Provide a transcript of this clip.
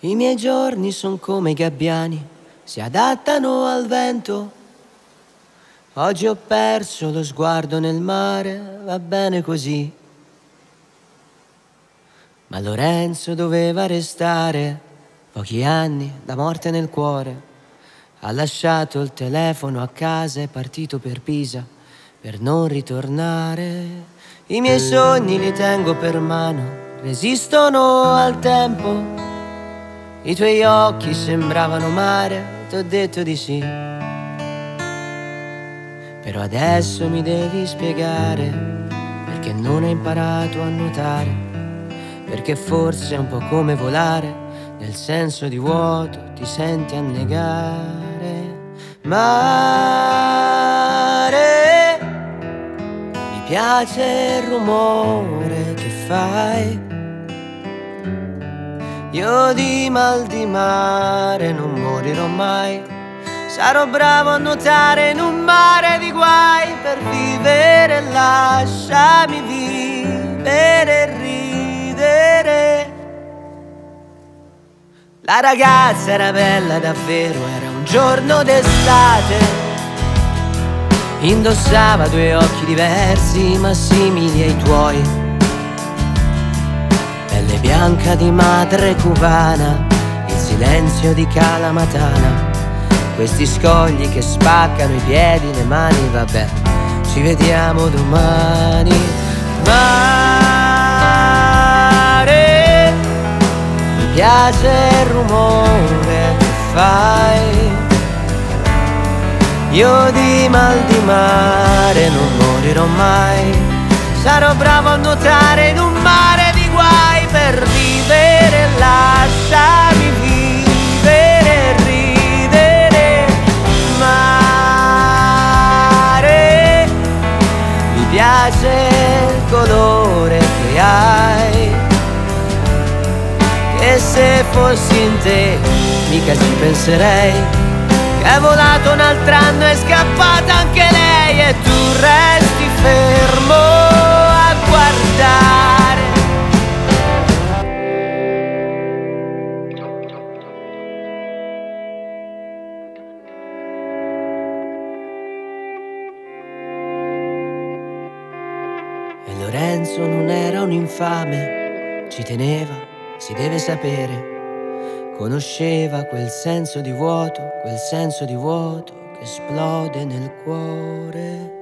I miei giorni sono come i gabbiani, si adattano al vento. Oggi ho perso lo sguardo nel mare, va bene così. Ma Lorenzo doveva restare pochi anni da morte nel cuore. Ha lasciato il telefono a casa, è partito per Pisa per non ritornare. I miei sogni li tengo per mano, resistono al tempo. I tuoi occhi sembravano mare, ti ho detto di sì. Però adesso mi devi spiegare perché non hai imparato a nuotare, perché forse è un po' come volare, nel senso di vuoto ti senti annegare. Mare, mi piace il rumore che fai io di mal di mare non morirò mai. Sarò bravo a nuotare in un mare di guai per vivere, lasciami vivere e ridere. La ragazza era bella davvero, era un giorno d'estate. Indossava due occhi diversi ma simili ai tuoi pelle bianca di madre cubana, il silenzio di Calamatana, questi scogli che spaccano i piedi, le mani, vabbè, ci vediamo domani. Mare, mi piace il rumore che fai. Io di mal di mare non morirò mai, sarò bravo a nuotare in un piace il colore che hai. Che se fossi in te, mica ci penserei. Che è volato un altro anno e scappata anche lei e tu Lorenzo non era un infame, ci teneva, si deve sapere. Conosceva quel senso di vuoto, quel senso di vuoto che esplode nel cuore.